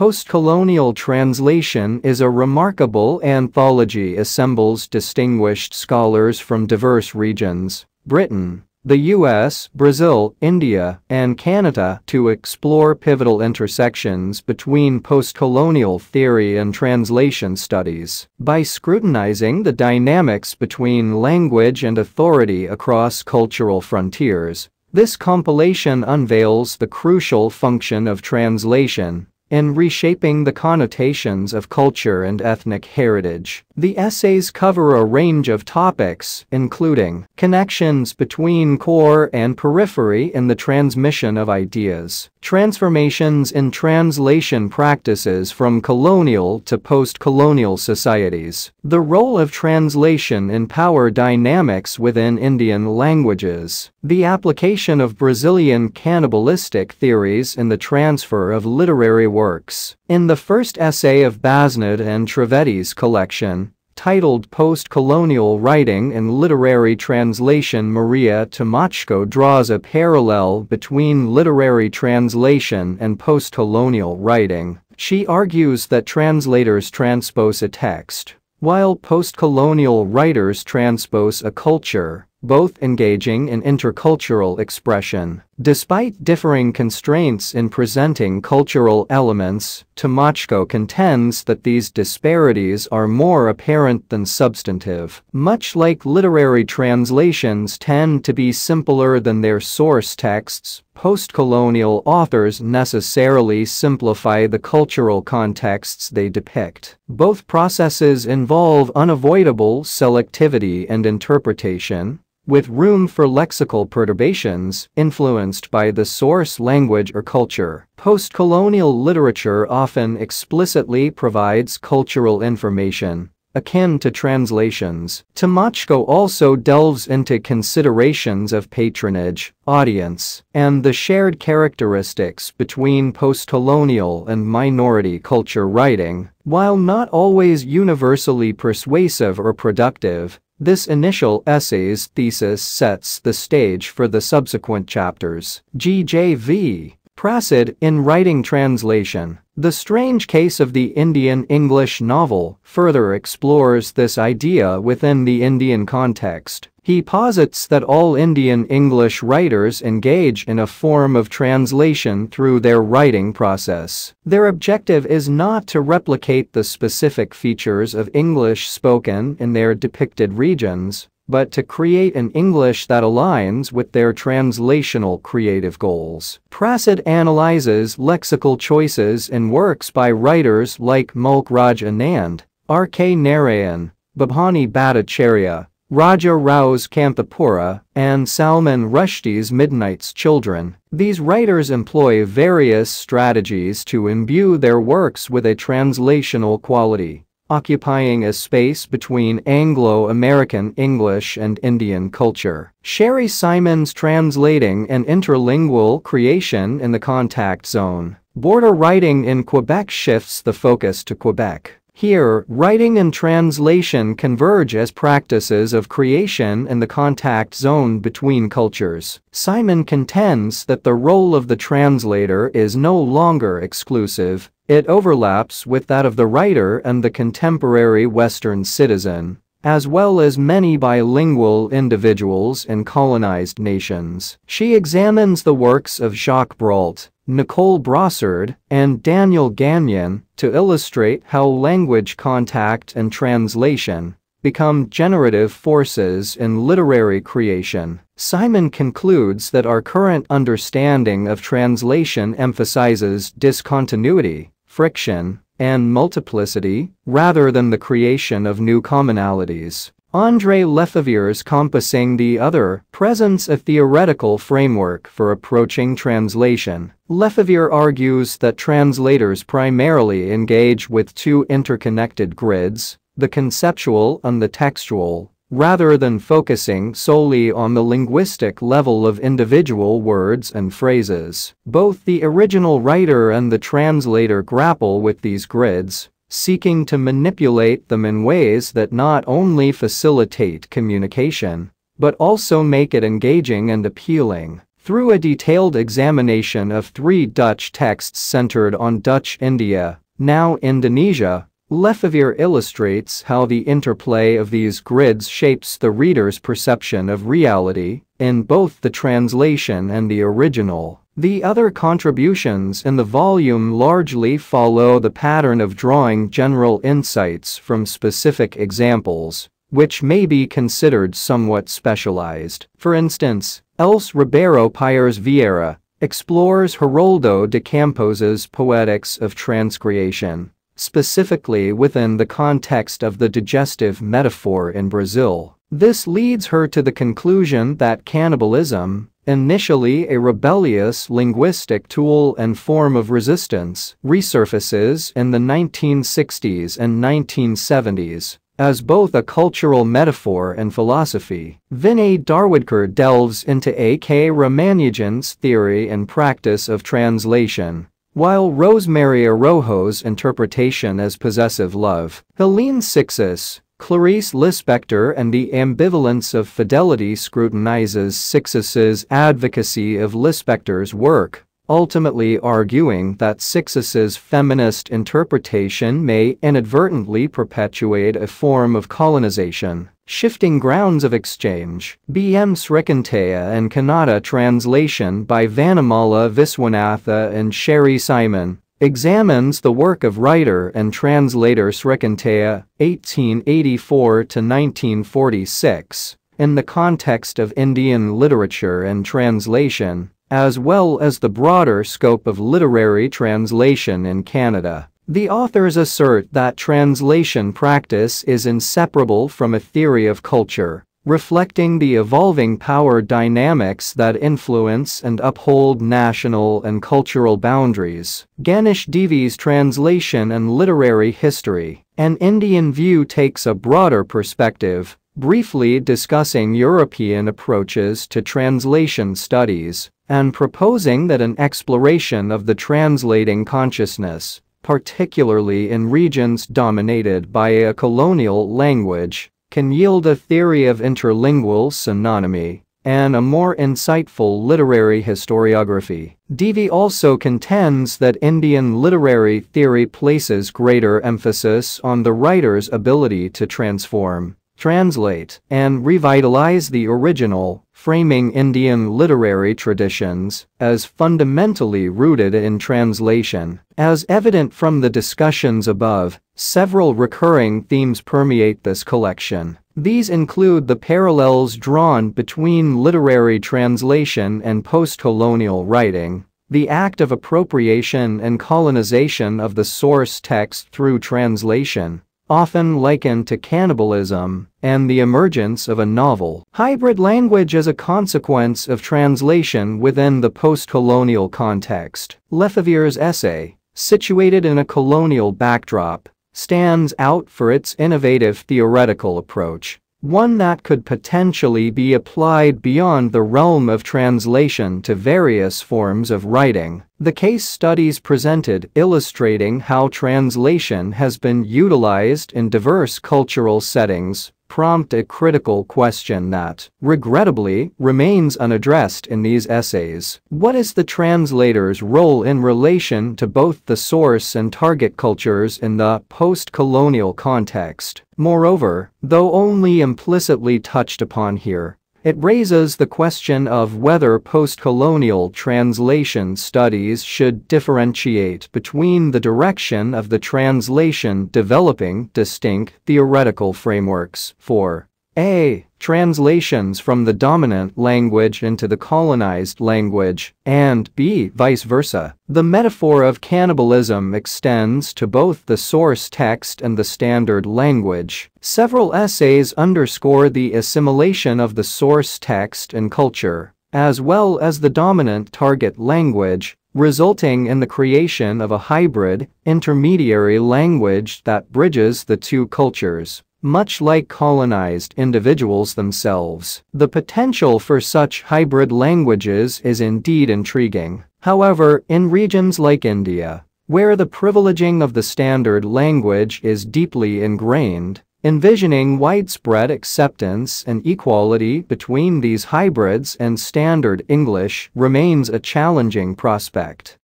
Postcolonial Translation is a remarkable anthology assembles distinguished scholars from diverse regions, Britain, the US, Brazil, India, and Canada to explore pivotal intersections between postcolonial theory and translation studies by scrutinizing the dynamics between language and authority across cultural frontiers. This compilation unveils the crucial function of translation in reshaping the connotations of culture and ethnic heritage. The essays cover a range of topics, including connections between core and periphery in the transmission of ideas, transformations in translation practices from colonial to post-colonial societies, the role of translation in power dynamics within Indian languages, the application of Brazilian cannibalistic theories in the transfer of literary works. In the first essay of Bassnett and Trivedi's collection, titled Post-Colonial Writing and Literary Translation Maria Tymoczko draws a parallel between literary translation and post-colonial writing. She argues that translators transpose a text, while post-colonial writers transpose a culture both engaging in intercultural expression. Despite differing constraints in presenting cultural elements, Tymoczko contends that these disparities are more apparent than substantive. Much like literary translations tend to be simpler than their source texts, post-colonial authors necessarily simplify the cultural contexts they depict. Both processes involve unavoidable selectivity and interpretation, with room for lexical perturbations influenced by the source language or culture. Post-colonial literature often explicitly provides cultural information, akin to translations. Tymoczko also delves into considerations of patronage, audience, and the shared characteristics between post-colonial and minority culture writing. While not always universally persuasive or productive, this initial essay's thesis sets the stage for the subsequent chapters. GJV. Prasad in writing translation. The Strange Case of the Indian English Novel further explores this idea within the Indian context. He posits that all Indian English writers engage in a form of translation through their writing process. Their objective is not to replicate the specific features of English spoken in their depicted regions, but to create an English that aligns with their translational creative goals. Prasad analyzes lexical choices in works by writers like Mulk Raj Anand, R.K. Narayan, Bhabani Bhattacharya, Raja Rao's Kanthapura, and Salman Rushdie's Midnight's Children. These writers employ various strategies to imbue their works with a translational quality, occupying a space between Anglo-American English and Indian culture. Sherry Simon's translating an interlingual creation in the contact zone. Border writing in Quebec shifts the focus to Quebec. Here, writing and translation converge as practices of creation in the contact zone between cultures. Simon contends that the role of the translator is no longer exclusive, it overlaps with that of the writer and the contemporary Western citizen, as well as many bilingual individuals in colonized nations. She examines the works of Jacques Brault, Nicole Brossard, and Daniel Gagnon to illustrate how language contact and translation become generative forces in literary creation. Simon concludes that our current understanding of translation emphasizes discontinuity, friction, and multiplicity rather than the creation of new commonalities. Andre Lefevere's compassing the other presents a theoretical framework for approaching translation. Lefevere argues that translators primarily engage with two interconnected grids, the conceptual and the textual, rather than focusing solely on the linguistic level of individual words and phrases. Both the original writer and the translator grapple with these grids, seeking to manipulate them in ways that not only facilitate communication, but also make it engaging and appealing. Through a detailed examination of three Dutch texts centered on Dutch India, now Indonesia, Lefevere illustrates how the interplay of these grids shapes the reader's perception of reality in both the translation and the original. The other contributions in the volume largely follow the pattern of drawing general insights from specific examples, which may be considered somewhat specialized. For instance, Else Ribeiro Pires Vieira explores Haroldo de Campos's poetics of transcreation specifically within the context of the digestive metaphor in Brazil. This leads her to the conclusion that cannibalism, initially a rebellious linguistic tool and form of resistance, resurfaces in the 1960s and 1970s as both a cultural metaphor and philosophy. Vinay Dharwadker delves into A.K. Ramanujan's theory and practice of translation, while Rosemary Arrojo's interpretation as possessive love, Helene Cixous, Clarice Lispector and the ambivalence of fidelity scrutinizes Cixous's advocacy of Lispector's work, ultimately arguing that Cixous's feminist interpretation may inadvertently perpetuate a form of colonization. Shifting Grounds of Exchange, B.M. Srikantaiah and Kannada translation by Vanamala Viswanatha and Sherry Simon, examines the work of writer and translator Srikantaiah, 1884-1946, in the context of Indian literature and translation, as well as the broader scope of literary translation in Canada. The authors assert that translation practice is inseparable from a theory of culture, reflecting the evolving power dynamics that influence and uphold national and cultural boundaries. Ganesh Devy's translation and literary history, an Indian view takes a broader perspective, briefly discussing European approaches to translation studies and proposing that an exploration of the translating consciousness particularly in regions dominated by a colonial language, can yield a theory of interlingual synonymy and a more insightful literary historiography. Devy also contends that Indian literary theory places greater emphasis on the writer's ability to transform, translate, and revitalize the original, framing Indian literary traditions as fundamentally rooted in translation. As evident from the discussions above, several recurring themes permeate this collection. These include the parallels drawn between literary translation and post-colonial writing, the act of appropriation and colonization of the source text through translation, often likened to cannibalism, and the emergence of a novel hybrid language as a consequence of translation within the post-colonial context. Lefevere's essay, situated in a colonial backdrop, stands out for its innovative theoretical approach, one that could potentially be applied beyond the realm of translation to various forms of writing. The case studies presented illustrating how translation has been utilized in diverse cultural settings prompt a critical question that, regrettably, remains unaddressed in these essays. What is the translator's role in relation to both the source and target cultures in the post-colonial context? Moreover, though only implicitly touched upon here, it raises the question of whether post-colonial translation studies should differentiate between the direction of the translation developing distinct theoretical frameworks for a. Translations from the dominant language into the colonized language, and b. vice versa. The metaphor of cannibalism extends to both the source text and the standard language. Several essays underscore the assimilation of the source text and culture, as well as the dominant target language, resulting in the creation of a hybrid, intermediary language that bridges the two cultures. Much like colonized individuals themselves, the potential for such hybrid languages is indeed intriguing. However, in regions like India, where the privileging of the standard language is deeply ingrained, Envisioning widespread acceptance and equality between these hybrids and Standard English remains a challenging prospect.